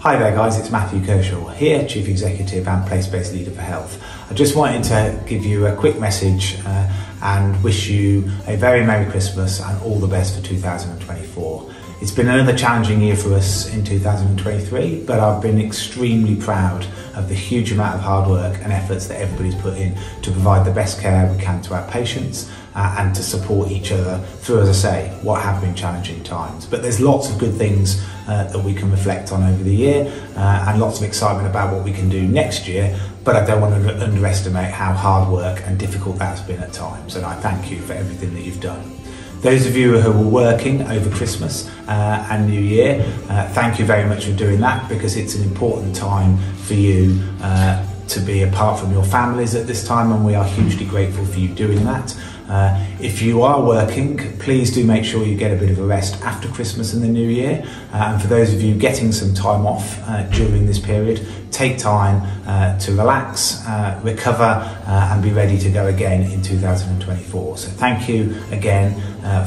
Hi there guys, it's Matthew Kershaw here, Chief Executive and Place-Based Leader for Health. I just wanted to give you a quick message uh, and wish you a very Merry Christmas and all the best for 2024. It's been another challenging year for us in 2023, but I've been extremely proud of the huge amount of hard work and efforts that everybody's put in to provide the best care we can to our patients uh, and to support each other through, as I say, what have been challenging times. But there's lots of good things uh, that we can reflect on over the year uh, and lots of excitement about what we can do next year. But I don't want to underestimate how hard work and difficult that's been at times. And I thank you for everything that you've done. Those of you who were working over Christmas uh, and New Year, uh, thank you very much for doing that because it's an important time for you uh, to be apart from your families at this time and we are hugely grateful for you doing that. Uh, if you are working, please do make sure you get a bit of a rest after Christmas and the New Year. Uh, and for those of you getting some time off uh, during this period, take time uh, to relax, uh, recover, uh, and be ready to go again in 2024. So thank you again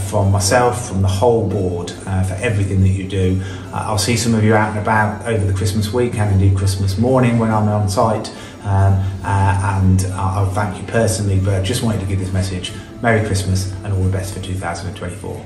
from myself, from the whole board, for everything that you do. I'll see some of you out and about over the Christmas week and indeed Christmas morning when I'm on site. Um, and I'll thank you personally, but I just wanted to give this message. Merry Christmas and all the best for 2024.